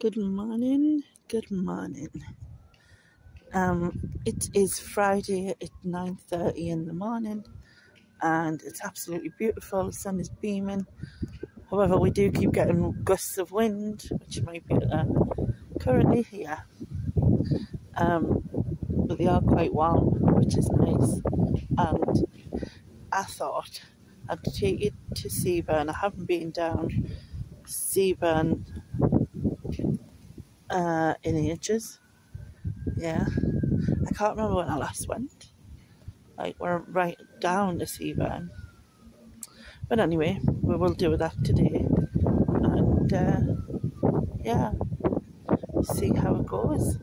Good morning, good morning. Um, it is Friday at 9.30 in the morning and it's absolutely beautiful. The sun is beaming. However, we do keep getting gusts of wind, which might be uh, currently here. Um, but they are quite warm, which is nice. And I thought I'd take you to Seaburn. I haven't been down Seaburn uh, in ages. Yeah, I can't remember when I last went. Like we're right down to Seaburn. But anyway, we will do that today, and uh, yeah, see how it goes.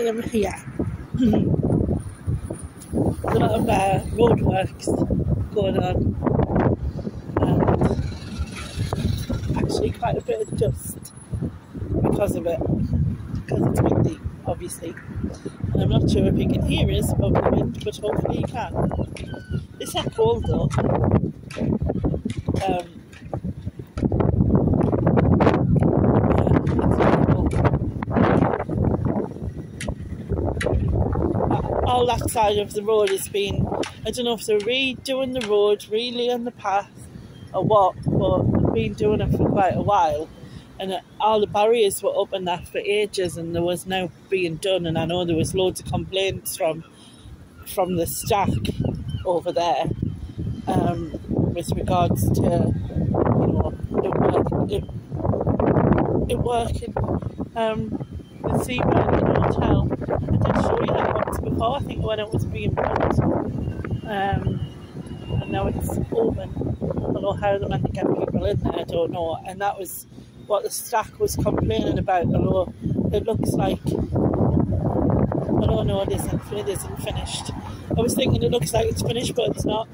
There's a lot of uh, roadworks going on, and actually quite a bit of dust because of it, because it's windy, obviously. And I'm not sure if you can hear us above the wind, but hopefully you can. It's not cold though. Um, yeah, it's not cold. All that side of the road has been, I don't know if they're redoing the road, really, relaying the path or what, but they've been doing it for quite a while. And uh, all the barriers were up and that for ages and there was now being done and I know there was loads of complaints from from the stack over there um, with regards to you know it, it, it working um, the Seaburn Hotel. I did show you that once before, I think when it was being built. Um, and now it's open. I don't know how they're meant to get people in there, I don't know. And that was what the stack was complaining about, although it looks like I don't know it isn't it isn't finished. I was thinking it looks like it's finished but it's not.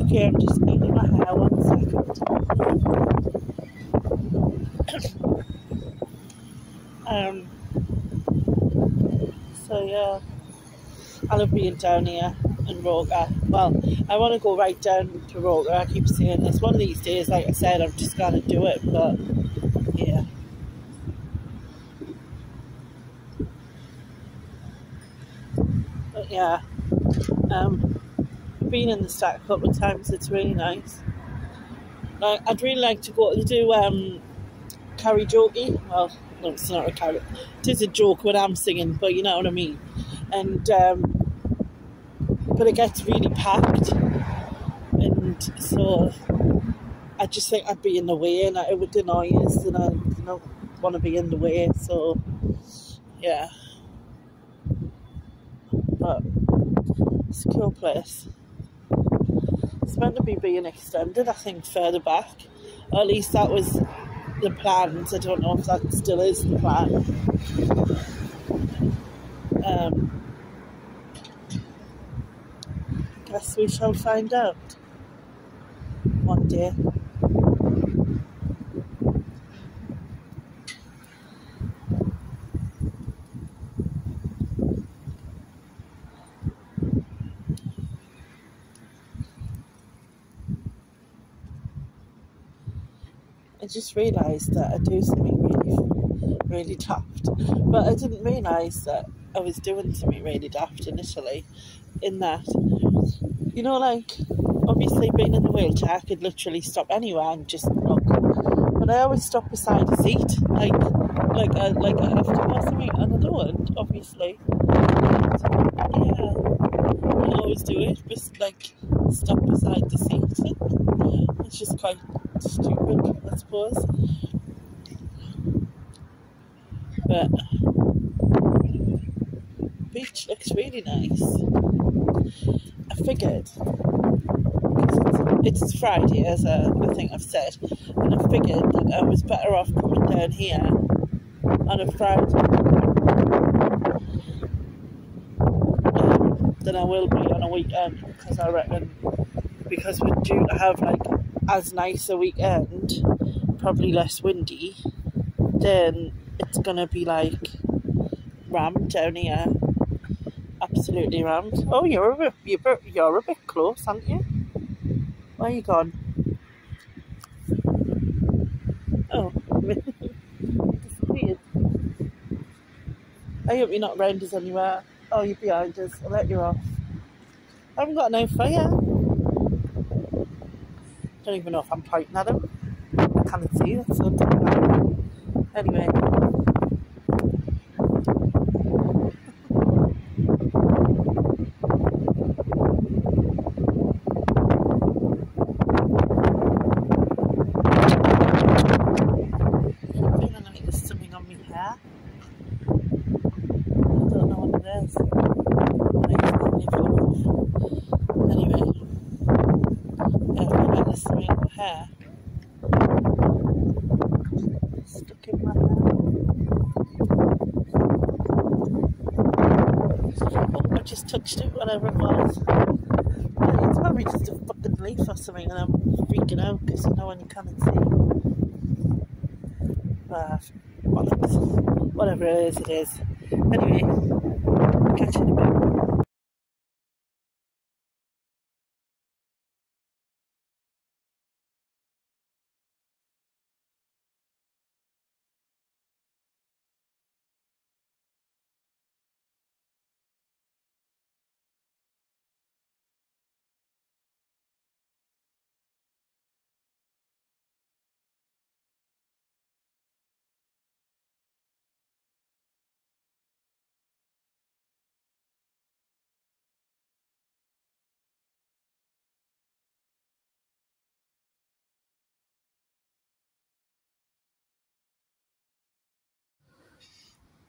Okay, I'm just cleaning my hair one second. Um, yeah, I love being down here in Roker. Well, I want to go right down to Roker. I keep saying this. One of these days, like I said, I'm just gonna do it. But yeah. But yeah, um, I've been in the stack a couple of times. It's really nice. Like, I'd really like to go to do um, karaoke. Well, it's not a karaoke. It is a joke when I'm singing, but you know what I mean. And um, but it gets really packed, and so I just think I'd be in the way, and it would annoy us, and I don't want to be in the way. So yeah, but it's a cool place. It's meant to be being extended, I think, further back. At least that was the plans. I don't know if that still is the plan. Um, guess we shall find out one day. I just realised that I do something really, really daft. But I didn't realise that I was doing something really daft initially. In that, you know, like obviously being in the wheelchair, I could literally stop anywhere and just look. But I always stop beside a seat, like like I, like I have to or something, and I don't. Obviously, yeah, I always do it. Just like stop beside the seat. It's just quite stupid, I suppose. But beach looks really nice. I figured it's, it's Friday, as I, I think I've said, and I figured that I was better off coming down here on a Friday um, than I will be on a weekend because I reckon because we're due to have like as nice a weekend, probably less windy, then it's gonna be like rammed down here. Absolutely rammed. Oh, you're a bit, you're, a bit- you're a bit close, aren't you? Where are you gone? Oh, disappeared. I hope you're not round us anywhere. Oh, you're behind us. I'll let you off. I haven't got no fire. Don't even know if I'm pointing at him. I can't see, that's so. Anyway. hair stuck in my hair. Oh, I just touched it, whatever it was. It's probably just a fucking leaf or something, and I'm freaking out because no one you can't see. Uh, whatever it is, it is. Anyway, catch you in a bit.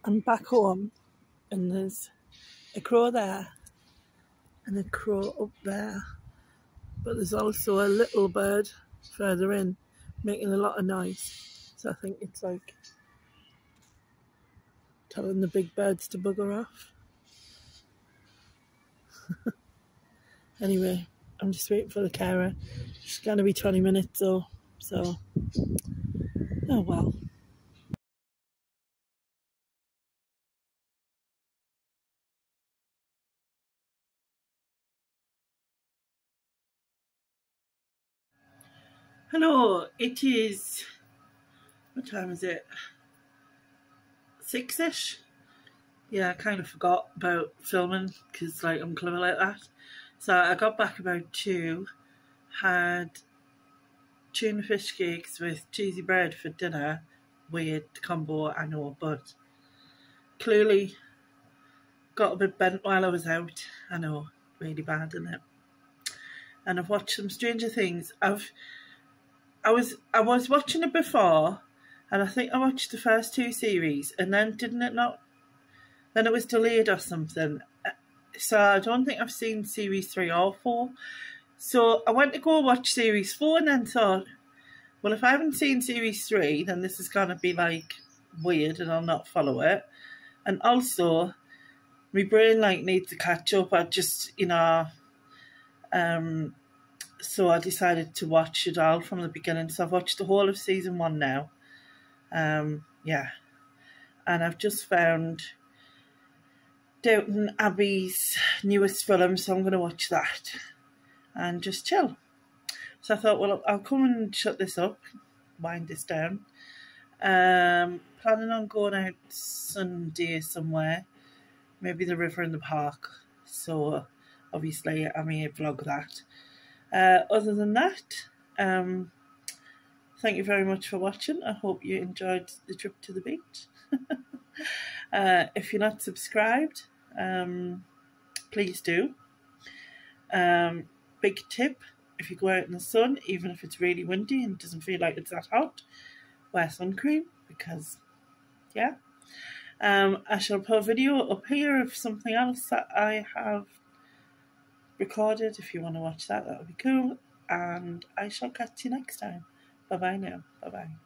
I'm back home and there's a crow there and a crow up there. But there's also a little bird further in making a lot of noise. So I think it's like telling the big birds to bugger off. anyway, I'm just waiting for the carer. She's going to be 20 minutes though, so oh well. Hello, it is, what time is it? Six-ish? Yeah, I kind of forgot about filming because like I'm clever like that. So I got back about two, had tuna fish cakes with cheesy bread for dinner. Weird combo, I know, but clearly got a bit bent while I was out. I know, really bad, isn't it? And I've watched some Stranger Things. I've I was I was watching it before, and I think I watched the first two series, and then didn't it not? Then it was delayed or something. So I don't think I've seen series three or four. So I went to go watch series four, and then thought, well, if I haven't seen series three, then this is gonna be like weird, and I'll not follow it. And also, my brain like needs to catch up. I just you know, um so I decided to watch it all from the beginning. So I've watched the whole of season one now. Um, yeah, and I've just found Downton Abbey's newest film, so I'm going to watch that and just chill. So I thought, well, I'll come and shut this up, wind this down. Um, planning on going out Sunday somewhere, maybe the river in the park. So obviously I may vlog that. Uh, other than that, um, thank you very much for watching. I hope you enjoyed the trip to the beach. uh, if you're not subscribed, um, please do. Um, big tip if you go out in the sun, even if it's really windy and doesn't feel like it's that hot, wear sun cream because, yeah. Um, I shall put a video up here of something else that I have recorded. If you want to watch that, that would be cool. And I shall catch you next time. Bye bye now. Bye bye.